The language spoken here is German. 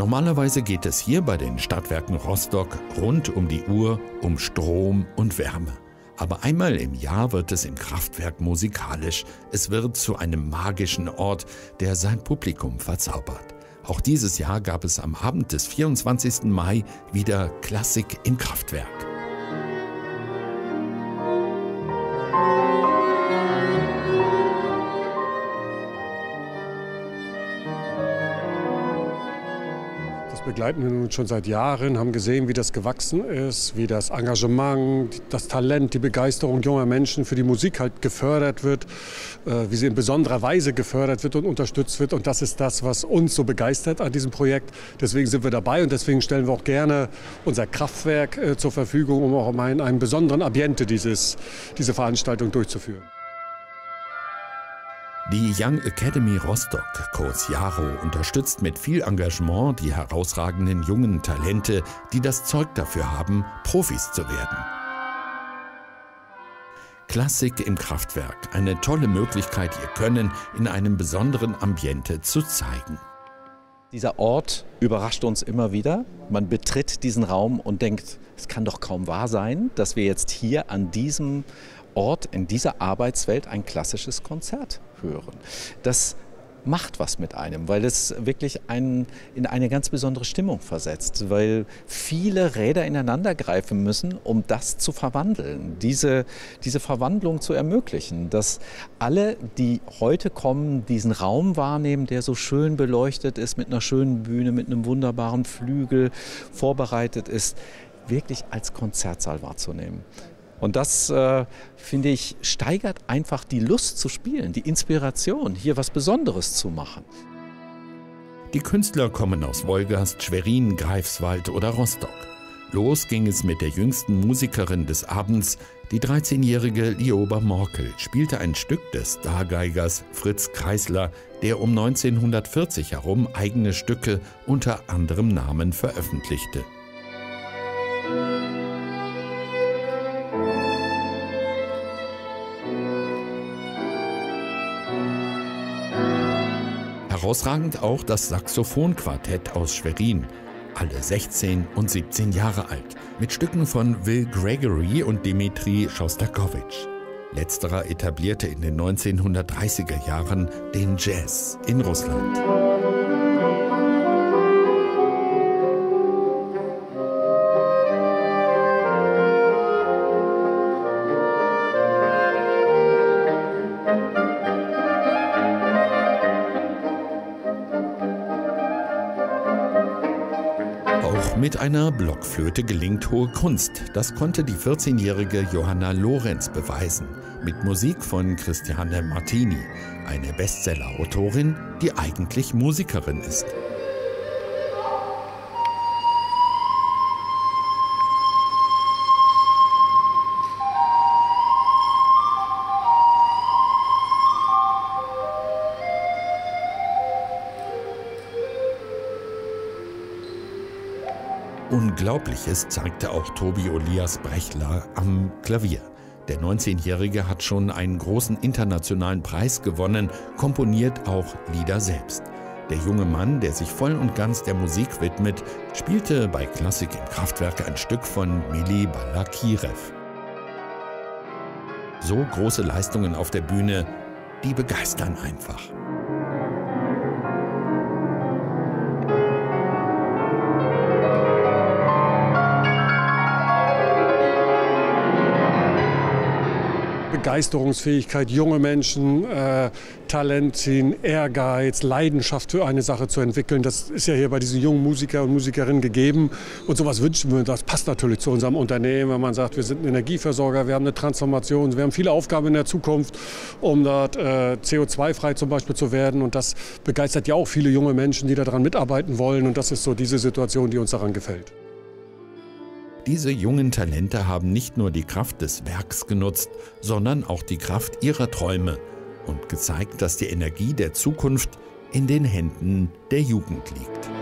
Normalerweise geht es hier bei den Stadtwerken Rostock rund um die Uhr um Strom und Wärme. Aber einmal im Jahr wird es im Kraftwerk musikalisch. Es wird zu einem magischen Ort, der sein Publikum verzaubert. Auch dieses Jahr gab es am Abend des 24. Mai wieder Klassik im Kraftwerk. Begleiten wir nun schon seit Jahren, haben gesehen, wie das gewachsen ist, wie das Engagement, das Talent, die Begeisterung junger Menschen für die Musik halt gefördert wird, äh, wie sie in besonderer Weise gefördert wird und unterstützt wird. Und das ist das, was uns so begeistert an diesem Projekt. Deswegen sind wir dabei und deswegen stellen wir auch gerne unser Kraftwerk äh, zur Verfügung, um auch in einem besonderen Ambiente dieses, diese Veranstaltung durchzuführen. Die Young Academy Rostock, kurz JARO, unterstützt mit viel Engagement die herausragenden jungen Talente, die das Zeug dafür haben, Profis zu werden. Klassik im Kraftwerk, eine tolle Möglichkeit, ihr Können in einem besonderen Ambiente zu zeigen. Dieser Ort überrascht uns immer wieder. Man betritt diesen Raum und denkt, es kann doch kaum wahr sein, dass wir jetzt hier an diesem Ort, in dieser Arbeitswelt ein klassisches Konzert hören. Das macht was mit einem, weil es wirklich einen in eine ganz besondere Stimmung versetzt, weil viele Räder ineinander greifen müssen, um das zu verwandeln, diese, diese Verwandlung zu ermöglichen, dass alle, die heute kommen, diesen Raum wahrnehmen, der so schön beleuchtet ist, mit einer schönen Bühne, mit einem wunderbaren Flügel vorbereitet ist, wirklich als Konzertsaal wahrzunehmen. Und das, äh, finde ich, steigert einfach die Lust zu spielen, die Inspiration, hier was Besonderes zu machen. Die Künstler kommen aus Wolgast, Schwerin, Greifswald oder Rostock. Los ging es mit der jüngsten Musikerin des Abends. Die 13-jährige Lioba Morkel spielte ein Stück des Stargeigers Fritz Kreisler, der um 1940 herum eigene Stücke unter anderem Namen veröffentlichte. Herausragend auch das Saxophonquartett aus Schwerin, alle 16 und 17 Jahre alt, mit Stücken von Will Gregory und Dmitri Schostakowitsch. Letzterer etablierte in den 1930er Jahren den Jazz in Russland. Mit einer Blockflöte gelingt hohe Kunst. Das konnte die 14-jährige Johanna Lorenz beweisen. Mit Musik von Christiane Martini, eine Bestseller-Autorin, die eigentlich Musikerin ist. Unglaubliches zeigte auch Tobi Olias Brechler am Klavier. Der 19-Jährige hat schon einen großen internationalen Preis gewonnen, komponiert auch Lieder selbst. Der junge Mann, der sich voll und ganz der Musik widmet, spielte bei Klassik im Kraftwerk ein Stück von Mili Balakirev. So große Leistungen auf der Bühne, die begeistern einfach. Begeisterungsfähigkeit, junge Menschen, äh, Talent ziehen, Ehrgeiz, Leidenschaft für eine Sache zu entwickeln. Das ist ja hier bei diesen jungen Musiker und Musikerinnen gegeben. Und sowas wünschen wir. Das passt natürlich zu unserem Unternehmen, wenn man sagt, wir sind ein Energieversorger, wir haben eine Transformation, wir haben viele Aufgaben in der Zukunft, um dort äh, CO2-frei zum Beispiel zu werden. Und das begeistert ja auch viele junge Menschen, die daran mitarbeiten wollen. Und das ist so diese Situation, die uns daran gefällt. Diese jungen Talente haben nicht nur die Kraft des Werks genutzt, sondern auch die Kraft ihrer Träume und gezeigt, dass die Energie der Zukunft in den Händen der Jugend liegt.